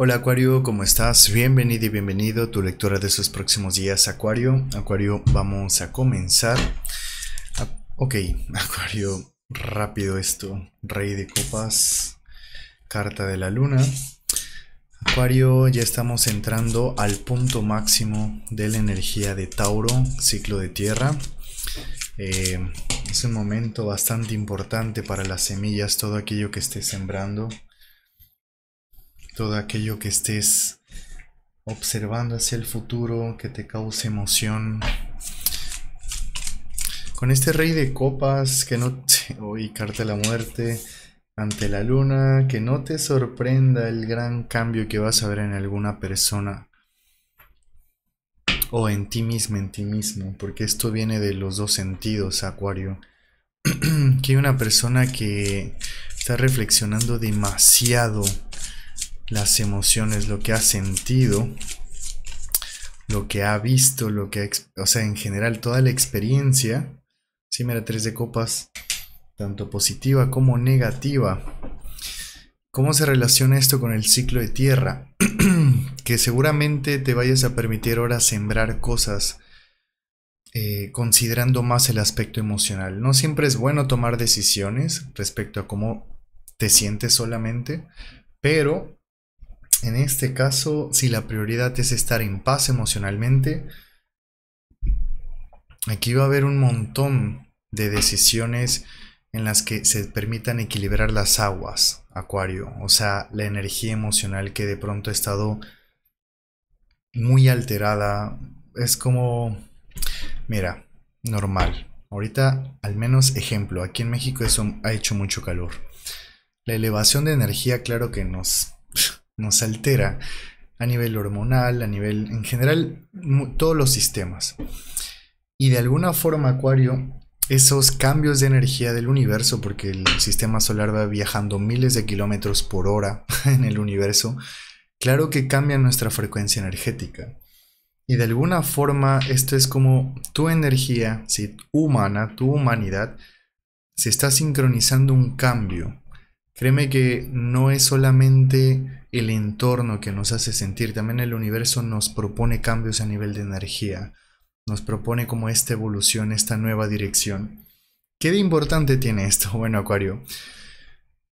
Hola Acuario, ¿cómo estás? Bienvenido y bienvenido a tu lectura de estos próximos días Acuario. Acuario, vamos a comenzar. Ok, Acuario, rápido esto. Rey de copas, carta de la luna. Acuario, ya estamos entrando al punto máximo de la energía de Tauro, ciclo de tierra. Eh, es un momento bastante importante para las semillas, todo aquello que estés sembrando todo aquello que estés observando hacia el futuro, que te cause emoción. Con este rey de copas, que no hoy carta la muerte ante la luna, que no te sorprenda el gran cambio que vas a ver en alguna persona o en ti mismo, en ti mismo, porque esto viene de los dos sentidos, Acuario. que hay una persona que está reflexionando demasiado las emociones, lo que ha sentido, lo que ha visto, lo que ha, o sea, en general toda la experiencia. Sí, mira, tres de copas, tanto positiva como negativa. ¿Cómo se relaciona esto con el ciclo de tierra? que seguramente te vayas a permitir ahora sembrar cosas eh, considerando más el aspecto emocional. No siempre es bueno tomar decisiones respecto a cómo te sientes solamente, pero en este caso, si la prioridad es estar en paz emocionalmente, aquí va a haber un montón de decisiones en las que se permitan equilibrar las aguas, Acuario, o sea, la energía emocional que de pronto ha estado muy alterada, es como, mira, normal. Ahorita, al menos ejemplo, aquí en México eso ha hecho mucho calor. La elevación de energía, claro que nos nos altera a nivel hormonal, a nivel, en general, todos los sistemas. Y de alguna forma, Acuario, esos cambios de energía del universo, porque el sistema solar va viajando miles de kilómetros por hora en el universo, claro que cambia nuestra frecuencia energética. Y de alguna forma esto es como tu energía, si humana, tu humanidad, se está sincronizando un cambio. Créeme que no es solamente el entorno que nos hace sentir. También el universo nos propone cambios a nivel de energía. Nos propone como esta evolución, esta nueva dirección. ¿Qué de importante tiene esto? Bueno, Acuario,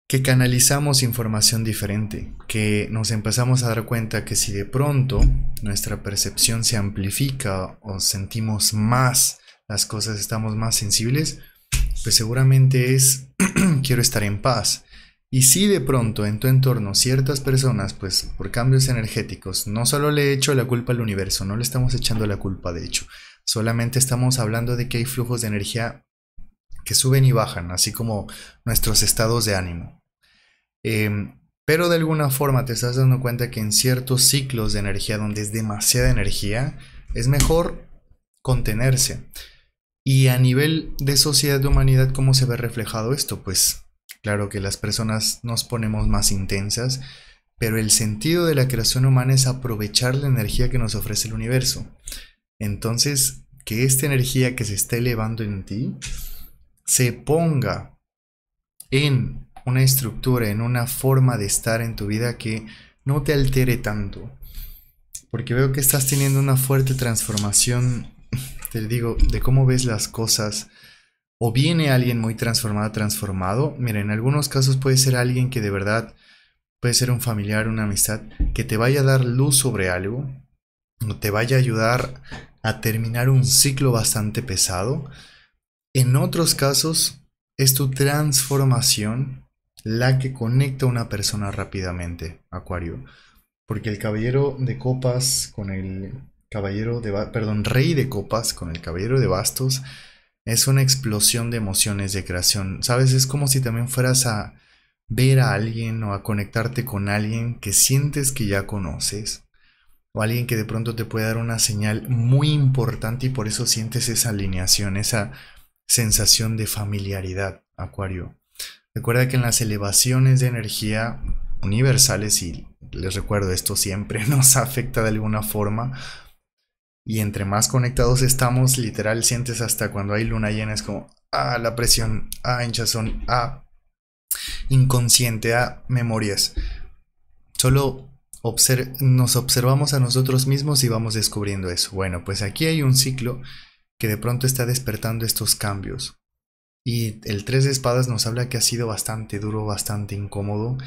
que canalizamos información diferente, que nos empezamos a dar cuenta que si de pronto nuestra percepción se amplifica o sentimos más las cosas, estamos más sensibles, pues seguramente es quiero estar en paz, y si de pronto en tu entorno ciertas personas, pues por cambios energéticos, no solo le he hecho la culpa al universo, no le estamos echando la culpa de hecho, solamente estamos hablando de que hay flujos de energía que suben y bajan, así como nuestros estados de ánimo. Em, pero de alguna forma te estás dando cuenta que en ciertos ciclos de energía donde es demasiada energía, es mejor contenerse. Y a nivel de sociedad de humanidad, ¿cómo se ve reflejado esto? Pues Claro que las personas nos ponemos más intensas, pero el sentido de la creación humana es aprovechar la energía que nos ofrece el universo. Entonces, que esta energía que se está elevando en ti se ponga en una estructura, en una forma de estar en tu vida que no te altere tanto. Porque veo que estás teniendo una fuerte transformación, te digo, de cómo ves las cosas, o viene alguien muy transformado, transformado. Mira, en algunos casos puede ser alguien que de verdad puede ser un familiar, una amistad, que te vaya a dar luz sobre algo, o te vaya a ayudar a terminar un ciclo bastante pesado. En otros casos, es tu transformación la que conecta a una persona rápidamente, Acuario. Porque el caballero de copas con el caballero de, perdón, rey de copas con el caballero de bastos es una explosión de emociones de creación. Sabes, es como si también fueras a ver a alguien o a conectarte con alguien que sientes que ya conoces. O alguien que de pronto te puede dar una señal muy importante y por eso sientes esa alineación, esa sensación de familiaridad, Acuario. Recuerda que en las elevaciones de energía universales, y les recuerdo esto siempre, nos afecta de alguna forma, y entre más conectados estamos, literal sientes hasta cuando hay luna llena, es como, ah, la presión, ah, hinchazón, ah, inconsciente, ah, memorias. Solo nos observamos a nosotros mismos y vamos descubriendo eso. Bueno, pues aquí hay un ciclo que de pronto está despertando estos cambios. Y el 3 de espadas nos habla que ha sido bastante duro, bastante incómodo.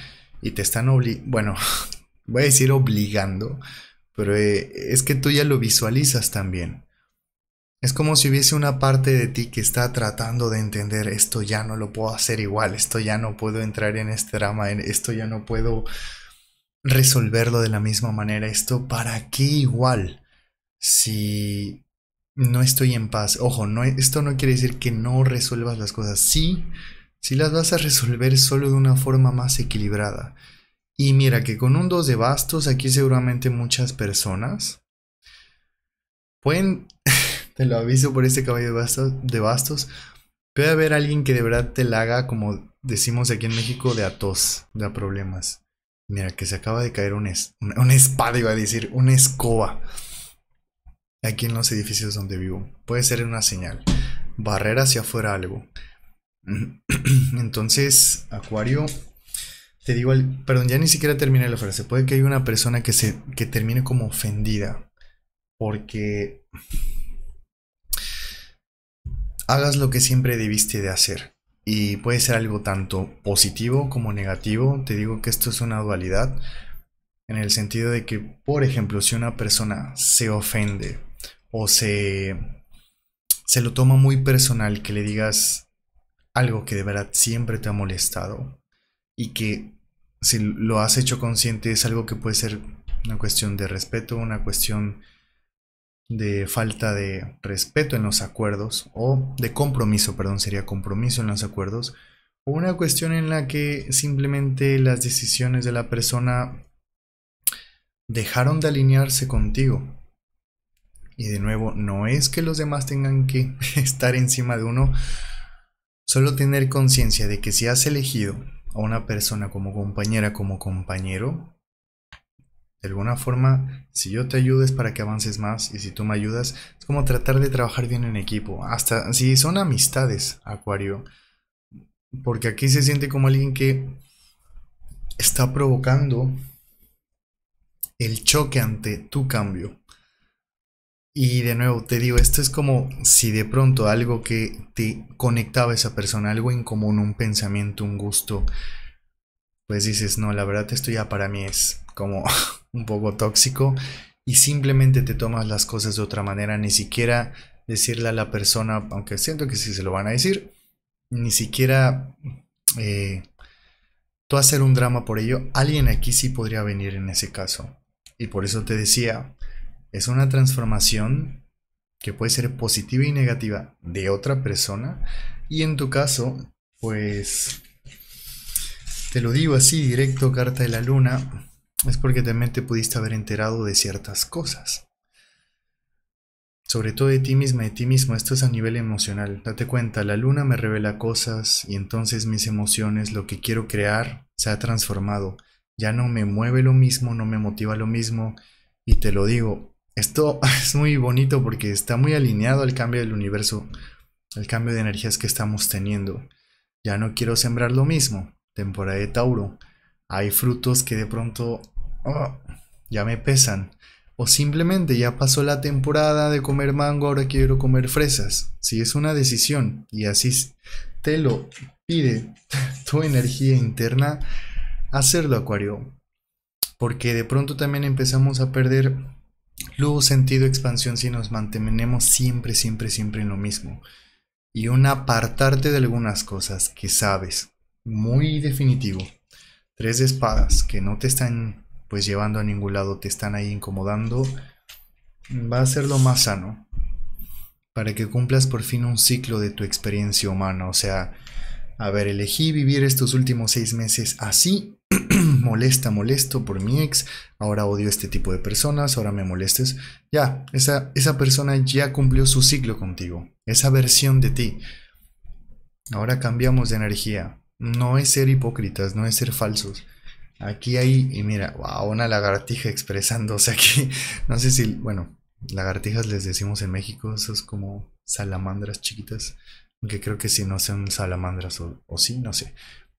Y te están obligando, bueno, voy a decir obligando, pero eh, es que tú ya lo visualizas también. Es como si hubiese una parte de ti que está tratando de entender esto ya no lo puedo hacer igual, esto ya no puedo entrar en este drama, esto ya no puedo resolverlo de la misma manera, esto para qué igual si no estoy en paz. Ojo, no, esto no quiere decir que no resuelvas las cosas. Sí, sí las vas a resolver solo de una forma más equilibrada. Y mira que con un 2 de bastos, aquí seguramente muchas personas pueden, te lo aviso por este caballo de bastos, de bastos, puede haber alguien que de verdad te la haga, como decimos aquí en México, de atos, de problemas. Mira que se acaba de caer un, es, una espada, iba a decir, una escoba aquí en los edificios donde vivo. Puede ser una señal. Barrer hacia afuera algo. Entonces, Acuario, te digo, perdón, ya ni siquiera terminé la frase. Puede que haya una persona que, se, que termine como ofendida porque hagas lo que siempre debiste de hacer. Y puede ser algo tanto positivo como negativo. Te digo que esto es una dualidad. En el sentido de que, por ejemplo, si una persona se ofende o se, se lo toma muy personal que le digas algo que de verdad siempre te ha molestado y que si lo has hecho consciente es algo que puede ser una cuestión de respeto, una cuestión de falta de respeto en los acuerdos o de compromiso, perdón, sería compromiso en los acuerdos o una cuestión en la que simplemente las decisiones de la persona dejaron de alinearse contigo. Y de nuevo, no es que los demás tengan que estar encima de uno, solo tener conciencia de que si has elegido a una persona como compañera, como compañero, de alguna forma, si yo te ayudo es para que avances más y si tú me ayudas, es como tratar de trabajar bien en equipo, hasta si son amistades, Acuario, porque aquí se siente como alguien que está provocando el choque ante tu cambio. Y de nuevo, te digo, esto es como si de pronto algo que te conectaba a esa persona, algo en común, un pensamiento, un gusto, pues dices, no, la verdad esto ya para mí es como un poco tóxico y simplemente te tomas las cosas de otra manera, ni siquiera decirle a la persona, aunque siento que sí se lo van a decir, ni siquiera eh, tú hacer un drama por ello, alguien aquí sí podría venir en ese caso. Y por eso te decía, es una transformación que puede ser positiva y negativa de otra persona. Y en tu caso, pues te lo digo así directo, carta de la luna, es porque también te pudiste haber enterado de ciertas cosas. Sobre todo de ti misma, de ti mismo, esto es a nivel emocional. Date cuenta, la luna me revela cosas y entonces mis emociones, lo que quiero crear, se ha transformado. Ya no me mueve lo mismo, no me motiva lo mismo. Y te lo digo, esto es muy bonito porque está muy alineado al cambio del universo, al cambio de energías que estamos teniendo. Ya no quiero sembrar lo mismo. Temporada de Tauro. Hay frutos que de pronto oh, ya me pesan. O simplemente ya pasó la temporada de comer mango, ahora quiero comer fresas. Si es una decisión y así te lo pide tu energía interna, hacerlo, Acuario. Porque de pronto también empezamos a perder Luz, sentido, expansión si nos mantenemos siempre, siempre, siempre en lo mismo. Y un apartarte de algunas cosas que sabes. Muy definitivo. Tres espadas que no te están pues llevando a ningún lado, te están ahí incomodando. Va a ser lo más sano. Para que cumplas por fin un ciclo de tu experiencia humana. O sea, a ver, elegí vivir estos últimos seis meses así molesta, molesto por mi ex, ahora odio este tipo de personas, ahora me molestes. Ya, esa, esa persona ya cumplió su ciclo contigo, esa versión de ti. Ahora cambiamos de energía. No es ser hipócritas, no es ser falsos. Aquí hay, y mira, wow, una lagartija expresándose aquí. No sé si, bueno, lagartijas les decimos en México, eso es como salamandras chiquitas. Aunque creo que si no son salamandras o sí, no sé.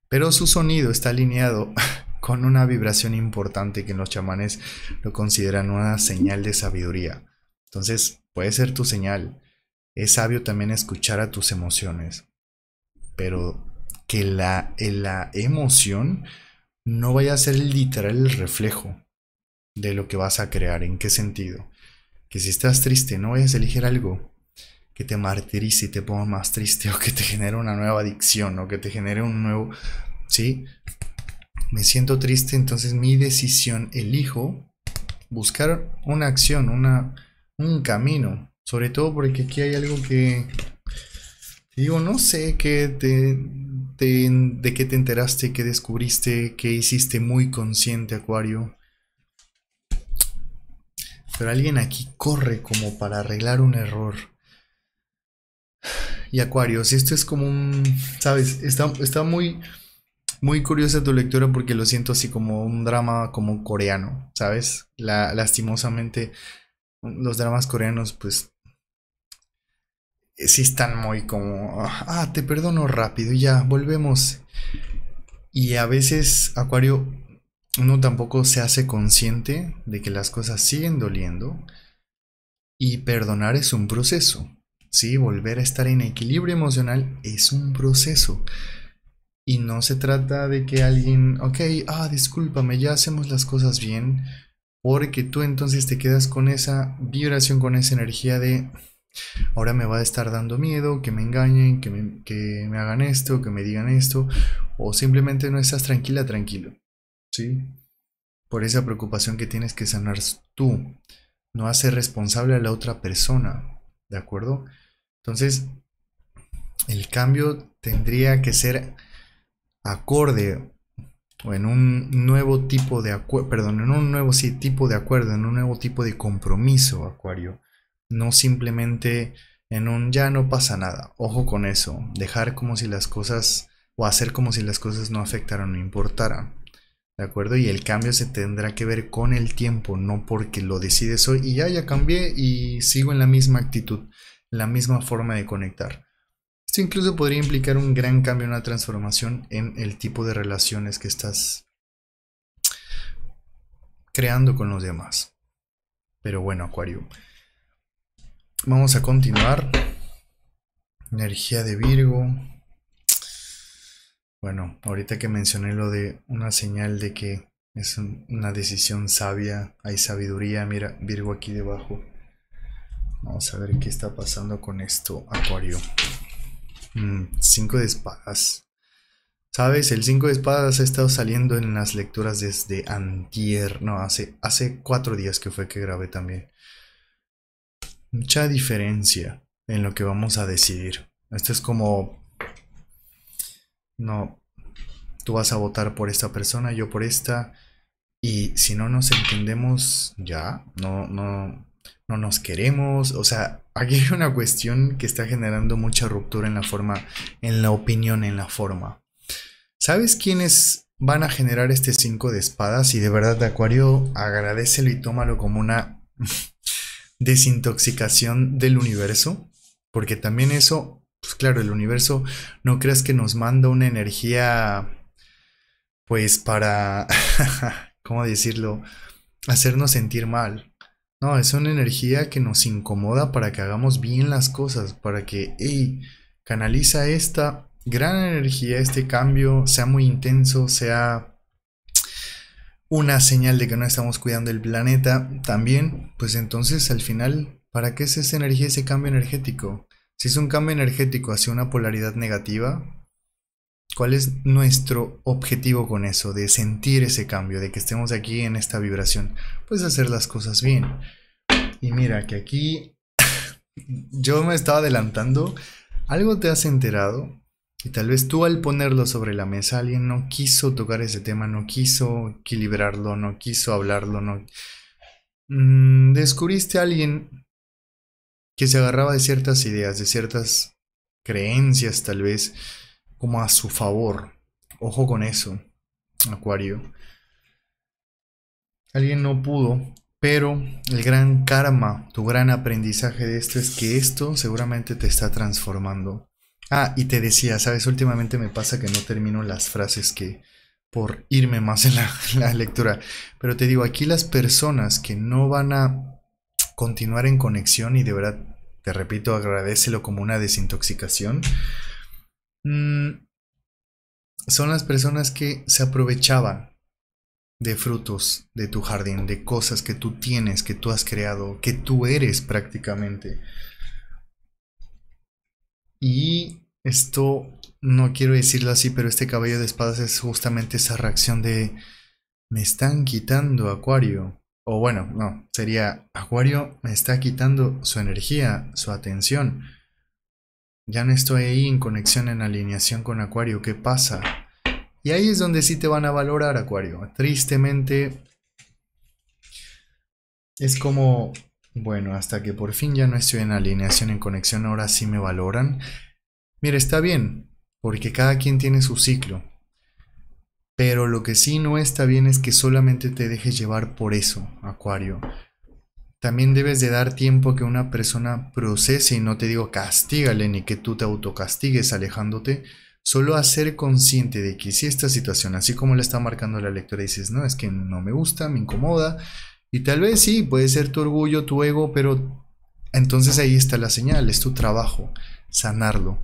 Pero su sonido está alineado con una vibración importante que los chamanes lo consideran una señal de sabiduría. Entonces, puede ser tu señal. Es sabio también escuchar a tus emociones. Pero que la, emoción no vaya a ser literal el reflejo de lo que vas a crear. ¿En qué sentido? Que si estás triste, no vayas a elegir algo que te martirice y te ponga más triste o que te genere una nueva adicción o que te genere un nuevo... ¿Sí? Me siento triste, entonces mi decisión elijo buscar una acción, una, un camino. Sobre todo porque aquí hay algo que... Digo, no sé qué te, de qué te enteraste, qué descubriste, qué hiciste muy consciente, Acuario. Pero alguien aquí corre como para arreglar un error. Y Acuario, si esto es como un, sabes, está, está muy, muy curiosa tu lectura porque lo siento así como un drama como coreano, ¿sabes? La, lastimosamente, los dramas coreanos, pues, sí están muy como, ah, te perdono rápido, ya, volvemos. Y a veces, Acuario, uno tampoco se hace consciente de que las cosas siguen doliendo y perdonar es un proceso. Sí, volver a estar en equilibrio emocional es un proceso. Y no se trata de que alguien, ok, ah, discúlpame, ya hacemos las cosas bien, porque tú entonces te quedas con esa vibración, con esa energía de, ahora me va a estar dando miedo, que me engañen, que me, que me hagan esto, que me digan esto, o simplemente no estás tranquila, tranquilo. ¿Sí? Por esa preocupación que tienes que sanar tú, no hacer responsable a la otra persona. ¿De acuerdo? Entonces, el cambio tendría que ser acorde o en un nuevo tipo de acuerdo, perdón, en un nuevo tipo de acuerdo, en un nuevo tipo de compromiso, Acuario. No simplemente en un ya no pasa nada. Ojo con eso. Dejar como si las cosas o hacer como si las cosas no afectaran no importaran. ¿De acuerdo? Y el cambio se tendrá que ver con el tiempo, no porque lo decides hoy y ya, ya cambié y sigo en la misma actitud, la misma forma de conectar. Esto incluso podría implicar un gran cambio, una transformación en el tipo de relaciones que estás creando con los demás. Pero bueno, Acuario. Vamos a continuar. Energía de Virgo. Bueno, ahorita que mencioné lo de una señal de que es una decisión sabia, hay sabiduría, mira, Virgo aquí debajo. Vamos a ver qué está pasando con esto, Acuario. Mm, cinco de espadas. ¿Sabes? El 5 de espadas ha estado saliendo en las lecturas desde antier, no, hace, hace cuatro días que fue que grabé también. Mucha diferencia en lo que vamos a decidir. Esto es como no, tú vas a votar por esta persona, yo por esta, y si no nos entendemos, ya, no, no, no nos queremos, o sea, aquí hay una cuestión que está generando mucha ruptura en la forma, en la opinión, en la forma. ¿Sabes quiénes van a generar este 5 de espadas? Y de verdad, Acuario, agradecelo y tómalo como una desintoxicación del universo, porque también eso pues claro, el universo no creas que nos manda una energía, pues para, ¿cómo decirlo? Hacernos sentir mal. No, es una energía que nos incomoda para que hagamos bien las cosas, para que, hey, canaliza esta gran energía, este cambio, sea muy intenso, sea una señal de que no estamos cuidando el planeta también, pues entonces al final, ¿para qué es esa energía, ese cambio energético? Si es un cambio energético hacia una polaridad negativa, ¿cuál es nuestro objetivo con eso? De sentir ese cambio, de que estemos aquí en esta vibración. Pues hacer las cosas bien. Y mira que aquí yo me estaba adelantando. Algo te has enterado y tal vez tú al ponerlo sobre la mesa alguien no quiso tocar ese tema, no quiso equilibrarlo, no quiso hablarlo, no... Mm, descubriste a alguien que se agarraba de ciertas ideas, de ciertas creencias tal vez, como a su favor. Ojo con eso, Acuario. Alguien no pudo, pero el gran karma, tu gran aprendizaje de esto es que esto seguramente te está transformando. Ah, y te decía, sabes, últimamente me pasa que no termino las frases que por irme más en la, lectura. Pero te digo, aquí las personas que no van a continuar en conexión y de verdad, te repito, agradecelo como una desintoxicación. Mm, son las personas que se aprovechaban de frutos de tu jardín, de cosas que tú tienes, que tú has creado, que tú eres prácticamente. Y esto no quiero decirlo así, pero este caballo de espadas es justamente esa reacción de me están quitando Acuario. O bueno, no, sería Acuario me está quitando su energía, su atención. Ya no estoy ahí en conexión, en alineación con Acuario. ¿Qué pasa? Y ahí es donde sí te van a valorar, Acuario. Tristemente, es como, bueno, hasta que por fin ya no estoy en alineación, en conexión, ahora sí me valoran. Mira, está bien, porque cada quien tiene su ciclo. Pero lo que sí no está bien es que solamente te dejes llevar por eso, Acuario. También debes de dar tiempo a que una persona procese y no te digo castígale ni que tú te autocastigues alejándote, Solo a ser consciente de que si esta situación, así como le está marcando la lectura, dices, no, es que no me gusta, me incomoda, y tal vez sí, puede ser tu orgullo, tu ego, pero entonces ahí está la señal, es tu trabajo, sanarlo.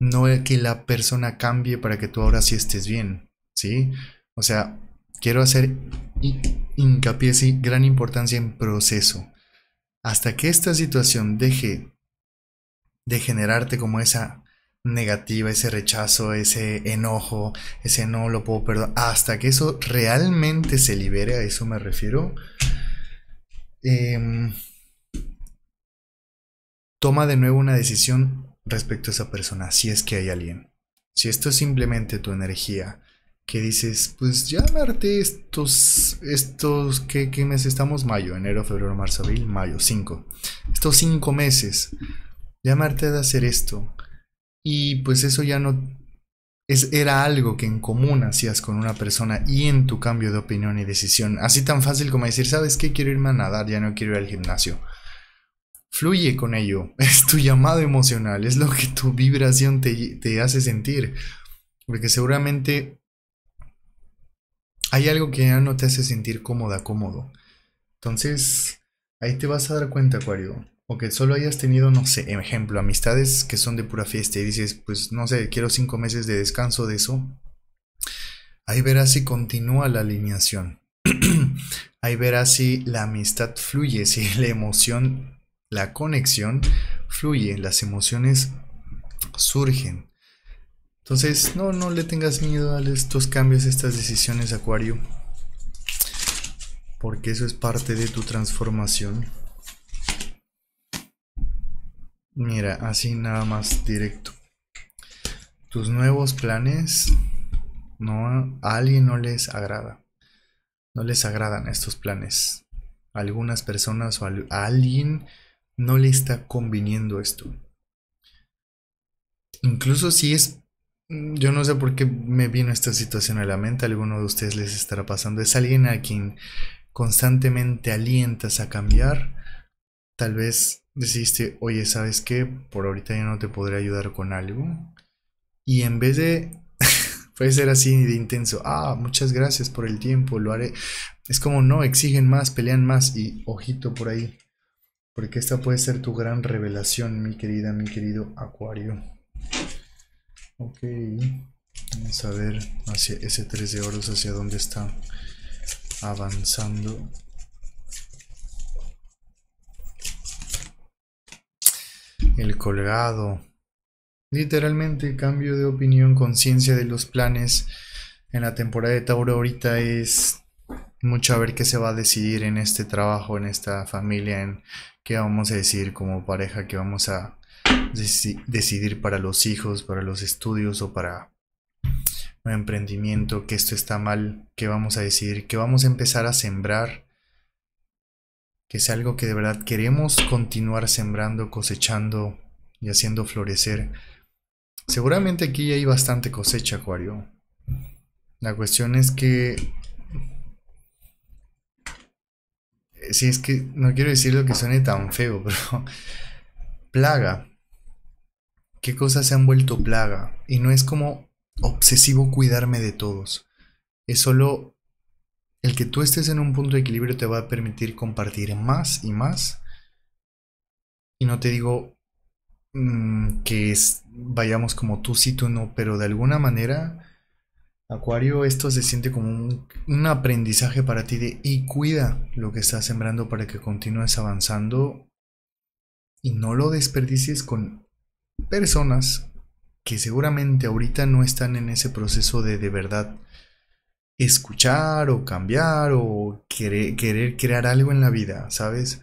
No que la persona cambie para que tú ahora sí estés bien, ¿sí? O sea, quiero hacer hincapié, sí, gran importancia en proceso. Hasta que esta situación deje de generarte como esa negativa, ese rechazo, ese enojo, ese no lo puedo perdonar, hasta que eso realmente se libere, a eso me refiero. Em, toma de nuevo una decisión respecto a esa persona, si es que hay alguien. Si esto es simplemente tu energía, que dices, pues ya me estos, estos, ¿qué, ¿qué, mes estamos? Mayo, enero, febrero, marzo, abril, mayo, cinco. Estos cinco meses, ya me de hacer esto y pues eso ya no es, era algo que en común hacías con una persona y en tu cambio de opinión y decisión. Así tan fácil como decir, ¿sabes qué? Quiero irme a nadar, ya no quiero ir al gimnasio. Fluye con ello, es tu llamado emocional, es lo que tu vibración te, te hace sentir. Porque seguramente hay algo que ya no te hace sentir cómoda, cómodo. Entonces, ahí te vas a dar cuenta, Acuario o que solo hayas tenido, no sé, ejemplo, amistades que son de pura fiesta y dices, pues no sé, quiero cinco meses de descanso de eso, ahí verás si continúa la alineación. ahí verás si la amistad fluye, si la emoción, la conexión fluye, las emociones surgen. Entonces, no, no le tengas miedo a estos cambios, estas decisiones, Acuario, porque eso es parte de tu transformación. Mira, así nada más directo. Tus nuevos planes no a alguien no les agrada. No les agradan estos planes. A algunas personas o a alguien no le está conviniendo esto. Incluso si es yo no sé por qué me vino esta situación a la mente, alguno de ustedes les estará pasando. Es alguien a quien constantemente alientas a cambiar. Tal vez Deciste, oye, ¿sabes qué? Por ahorita ya no te podré ayudar con algo. Y en vez de, puede ser así de intenso, ah, muchas gracias por el tiempo, lo haré. Es como, no, exigen más, pelean más y ojito por ahí. Porque esta puede ser tu gran revelación, mi querida, mi querido Acuario. Ok. Vamos a ver hacia ese 3 de oros, hacia dónde está avanzando. el colgado. Literalmente cambio de opinión, conciencia de los planes en la temporada de Tauro ahorita es mucho a ver qué se va a decidir en este trabajo, en esta familia, en qué vamos a decidir como pareja, qué vamos a decidir para los hijos, para los estudios o para un emprendimiento, que esto está mal, qué vamos a decidir, qué vamos a empezar a sembrar que es algo que de verdad queremos continuar sembrando, cosechando y haciendo florecer. Seguramente aquí hay bastante cosecha, Acuario. La cuestión es que... Si es que no quiero decir lo que suene tan feo, pero... Plaga. ¿Qué cosas se han vuelto plaga? Y no es como obsesivo cuidarme de todos. es solo el que tú estés en un punto de equilibrio te va a permitir compartir más y más. Y no te digo mm, que vayamos como tú sí, tú no, pero de alguna manera, Acuario, esto se siente como un, un aprendizaje para ti de y cuida lo que estás sembrando para que continúes avanzando y no lo desperdicies con personas que seguramente ahorita no están en ese proceso de de verdad escuchar o cambiar o querer, querer crear algo en la vida, ¿sabes?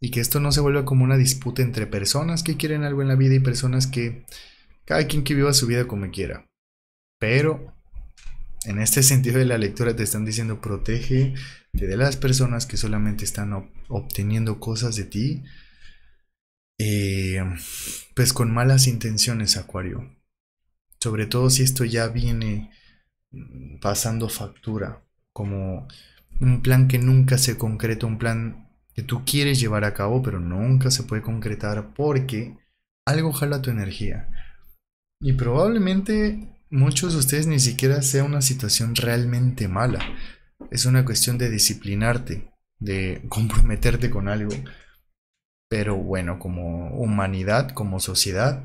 Y que esto no se vuelva como una disputa entre personas que quieren algo en la vida y personas que cada quien que viva su vida como quiera. Pero en este sentido de la lectura te están diciendo protege de las personas que solamente están obteniendo cosas de ti. Eh, pues con malas intenciones, Acuario. Sobre todo si esto ya viene pasando factura, como un plan que nunca se concreta, un plan que tú quieres llevar a cabo, pero nunca se puede concretar porque algo jala tu energía. Y probablemente muchos de ustedes ni siquiera sea una situación realmente mala. Es una cuestión de disciplinarte, de comprometerte con algo. Pero bueno, como humanidad, como sociedad,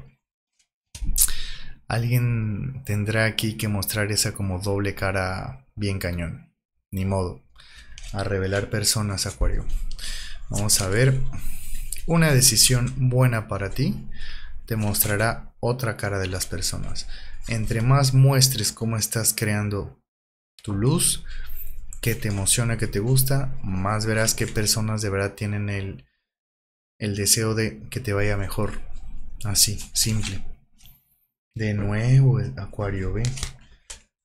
alguien tendrá aquí que mostrar esa como doble cara bien cañón. Ni modo. A revelar personas, Acuario. Vamos a ver. Una decisión buena para ti te mostrará otra cara de las personas. Entre más muestres cómo estás creando tu luz, que te emociona, que te gusta, más verás que personas de verdad tienen el, el deseo de que te vaya mejor. Así, simple. De nuevo el Acuario, ve.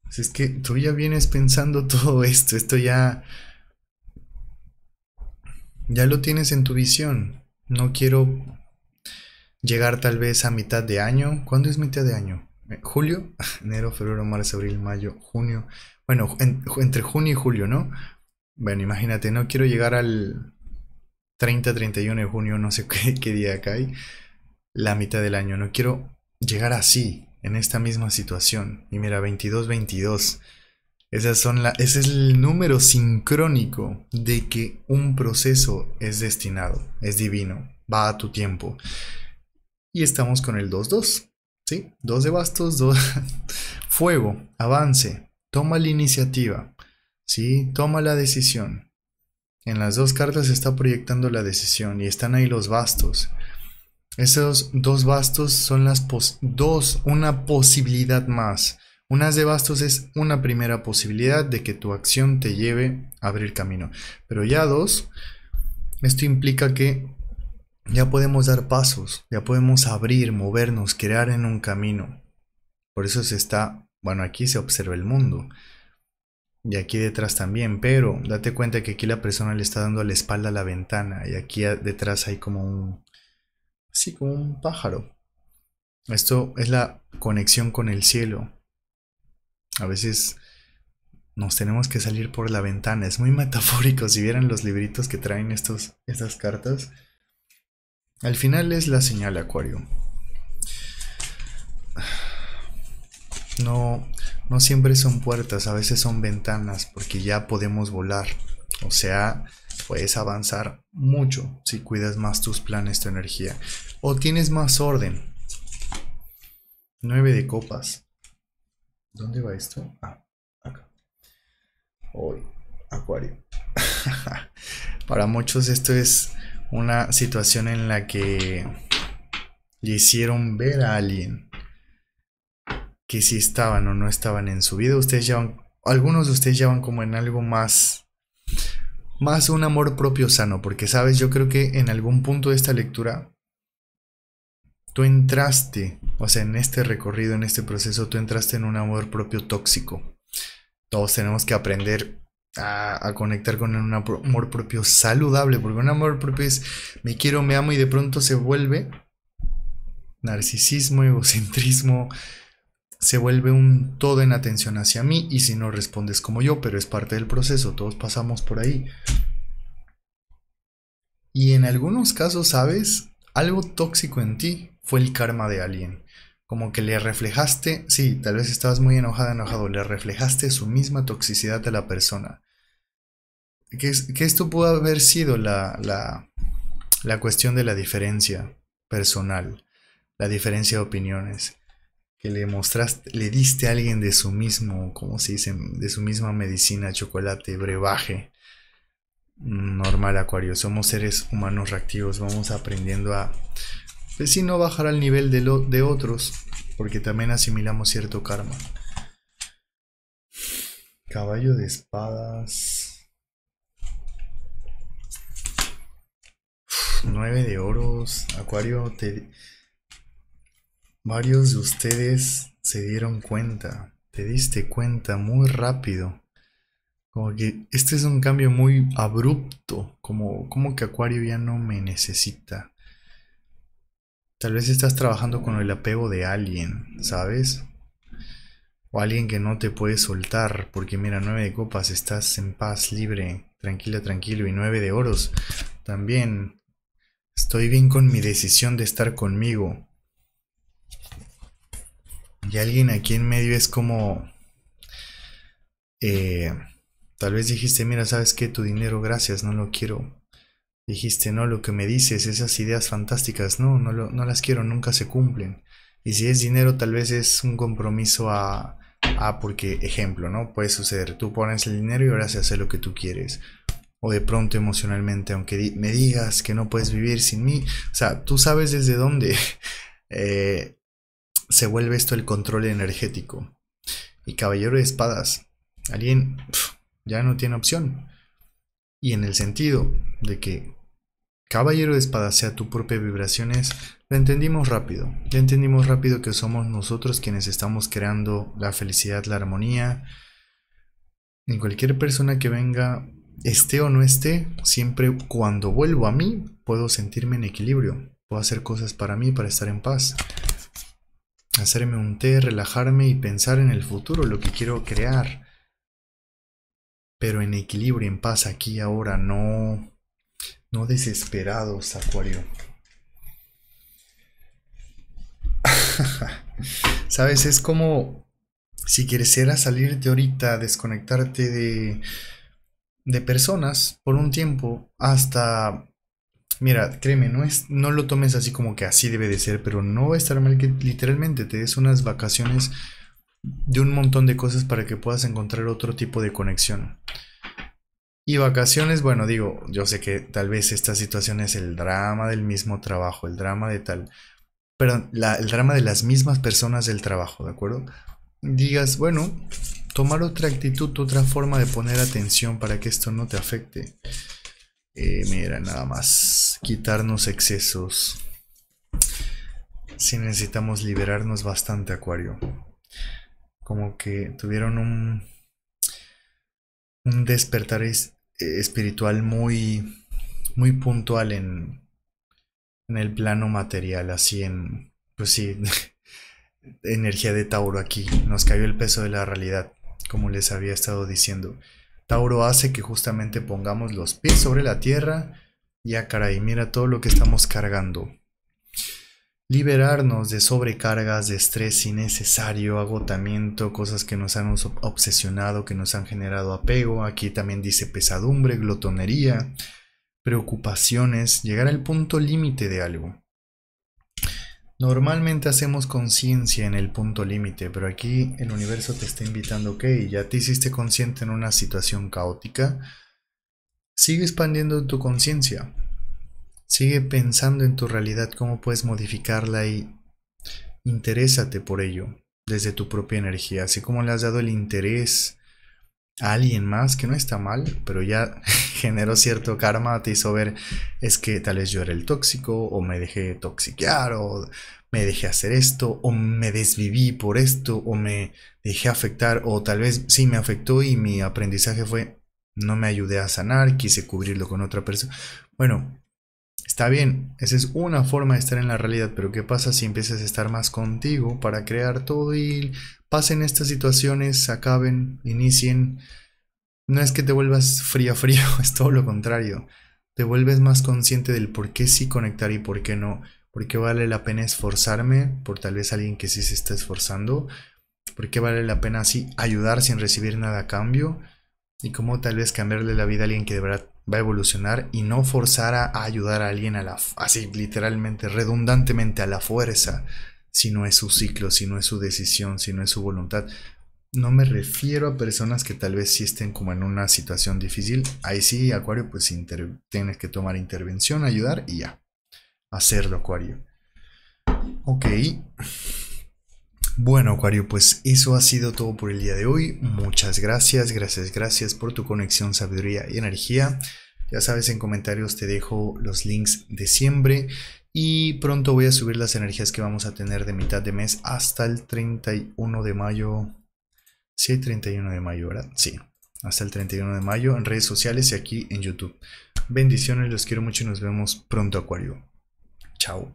Pues es que tú ya vienes pensando todo esto, esto ya... Ya lo tienes en tu visión. No quiero llegar tal vez a mitad de año. ¿Cuándo es mitad de año? Eh, ¿Julio? Enero, febrero, marzo, abril, mayo, junio. Bueno, entre junio y julio, ¿no? Bueno, imagínate, no quiero llegar al 30, 31 de junio, no sé qué, qué día cae, la mitad del año. No quiero llegar así, en esta misma situación. Y mira, 22-22. Esas son la, ese es el número sincrónico de que un proceso es destinado, es divino, va a tu tiempo. Y estamos con el 2-2. ¿Sí? Dos de bastos, dos. Fuego, avance, toma la iniciativa. ¿Sí? Toma la decisión. En las dos cartas se está proyectando la decisión y están ahí los bastos. Esos dos bastos son las dos, una posibilidad más. Unas de bastos es una primera posibilidad de que tu acción te lleve a abrir camino. Pero ya dos, esto implica que ya podemos dar pasos, ya podemos abrir, movernos, crear en un camino. Por eso se está, bueno, aquí se observa el mundo. Y aquí detrás también, pero date cuenta que aquí la persona le está dando la espalda a la ventana y aquí detrás hay como un, así como un pájaro. Esto es la conexión con el cielo. A veces nos tenemos que salir por la ventana. Es muy metafórico. Si vieran los libritos que traen estos, estas cartas. Al final es la señal Acuario. No, no siempre son puertas, a veces son ventanas, porque ya podemos volar. O sea, puedes avanzar mucho si cuidas más tus planes, tu energía. O tienes más orden. 9 de copas. ¿Dónde va esto? Ah, acá. Hoy, Acuario. Para muchos esto es una situación en la que le hicieron ver a alguien que si estaban o no estaban en su vida. Ustedes ya van, algunos de ustedes ya van como en algo más más un amor propio sano, porque sabes, yo creo que en algún punto de esta lectura tú entraste, o sea, en este recorrido, en este proceso, tú entraste en un amor propio tóxico. Todos tenemos que aprender a, conectar con un amor propio saludable, porque un amor propio es me quiero, me amo y de pronto se vuelve narcisismo, egocentrismo, se vuelve un todo en atención hacia mí y si no respondes como yo, pero es parte del proceso, todos pasamos por ahí. Y en algunos casos, ¿sabes? Algo tóxico en ti fue el karma de alguien. como que le reflejaste, sí, tal vez estabas muy enojada, enojado, le reflejaste su misma toxicidad a la persona. Que, que esto pudo haber sido la, la, la cuestión de la diferencia personal, la diferencia de opiniones que le mostraste, le diste a alguien de su mismo, ¿cómo se dice? De su misma medicina, chocolate, brebaje. Normal, Acuario. Somos seres humanos reactivos. Vamos aprendiendo a pues sí no bajar al nivel de, lo, de otros, porque también asimilamos cierto karma. Caballo de espadas. nueve de oros. Acuario, te... varios de ustedes se dieron cuenta. Te diste cuenta muy rápido. Como que este es un cambio muy abrupto. Como, como que Acuario ya no me necesita. Tal vez estás trabajando con el apego de alguien, ¿sabes? O alguien que no te puede soltar, porque mira, nueve de copas, estás en paz, libre, tranquila, tranquilo, y nueve de oros, también estoy bien con mi decisión de estar conmigo. Y alguien aquí en medio es como... Eh, tal vez dijiste, mira, ¿sabes qué? Tu dinero, gracias, no lo quiero. Dijiste, no, lo que me dices, esas ideas fantásticas, no, no, no las quiero, nunca se cumplen. Y si es dinero, tal vez es un compromiso a, a, porque, ejemplo, ¿no? Puede suceder, tú pones el dinero y ahora se hace lo que tú quieres. O de pronto emocionalmente, aunque me digas que no puedes vivir sin mí, o sea, tú sabes desde dónde eh, se vuelve esto el control energético. Y caballero de espadas, alguien ya no tiene opción. Y en el sentido de que Caballero de Espada sea tu propia vibraciones, lo entendimos rápido. Ya entendimos rápido que somos nosotros quienes estamos creando la felicidad, la armonía. En cualquier persona que venga, esté o no esté, siempre cuando vuelvo a mí, puedo sentirme en equilibrio. Puedo hacer cosas para mí, para estar en paz. Hacerme un té, relajarme y pensar en el futuro, lo que quiero crear. Pero en equilibrio, en paz, aquí, ahora, no no desesperados, Acuario. Sabes, es como si quisieras salirte ahorita, desconectarte de, de personas por un tiempo hasta... Mira, créeme, no, es, no lo tomes así como que así debe de ser, pero no va a estar mal que literalmente te des unas vacaciones de un montón de cosas para que puedas encontrar otro tipo de conexión. Y vacaciones, bueno, digo, yo sé que tal vez esta situación es el drama del mismo trabajo, el drama de tal, pero el drama de las mismas personas del trabajo, ¿de acuerdo? Digas, bueno, tomar otra actitud, otra forma de poner atención para que esto no te afecte. Eh, mira, nada más, quitarnos excesos. Si necesitamos liberarnos bastante, Acuario. Como que tuvieron un, un despertar espiritual muy, muy puntual en, en el plano material, así en, pues sí, energía de Tauro aquí. Nos cayó el peso de la realidad, como les había estado diciendo. Tauro hace que justamente pongamos los pies sobre la tierra. Ya caray, mira todo lo que estamos cargando liberarnos de sobrecargas, de estrés innecesario, agotamiento, cosas que nos han obsesionado, que nos han generado apego. Aquí también dice pesadumbre, glotonería, preocupaciones, llegar al punto límite de algo. Normalmente hacemos conciencia en el punto límite, pero aquí el universo te está invitando, ok, ya te hiciste consciente en una situación caótica, sigue expandiendo tu conciencia, Sigue pensando en tu realidad, cómo puedes modificarla y interésate por ello desde tu propia energía, así como le has dado el interés alguien más, que no está mal, pero ya generó cierto karma, te hizo ver, es que tal vez yo era el tóxico, o me dejé toxiquear, o me dejé hacer esto, o me desviví por esto, o me dejé afectar, o tal vez sí me afectó y mi aprendizaje fue, no me ayudé a sanar, quise cubrirlo con otra persona. Bueno, Está bien, esa es una forma de estar en la realidad, pero ¿qué pasa si empiezas a estar más contigo para crear todo y pasen estas situaciones, acaben, inicien? No es que te vuelvas frío frío, es todo lo contrario. Te vuelves más consciente del por qué sí conectar y por qué no. ¿Por qué vale la pena esforzarme por tal vez alguien que sí se está esforzando? ¿Por qué vale la pena así ayudar sin recibir nada a cambio? Y cómo tal vez cambiarle la vida a alguien que de verdad va a evolucionar y no forzar a, ayudar a alguien a la, así literalmente, redundantemente a la fuerza, si no es su ciclo, si no es su decisión, si no es su voluntad. No me refiero a personas que tal vez sí estén como en una situación difícil. Ahí sí, Acuario, pues tienes que tomar intervención, ayudar y ya. Hacerlo, Acuario. Ok. Bueno, Acuario, pues eso ha sido todo por el día de hoy. Muchas gracias, gracias, gracias por tu conexión, sabiduría y energía. Ya sabes, en comentarios te dejo los links de siempre y pronto voy a subir las energías que vamos a tener de mitad de mes hasta el 31 de mayo. Sí, 31 de mayo, ¿verdad? Sí, hasta el 31 de mayo en redes sociales y aquí en YouTube. Bendiciones, los quiero mucho y nos vemos pronto, Acuario. Chao.